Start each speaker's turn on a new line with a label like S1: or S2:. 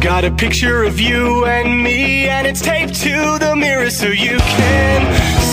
S1: Got a picture of you and me, and it's taped to the mirror so you can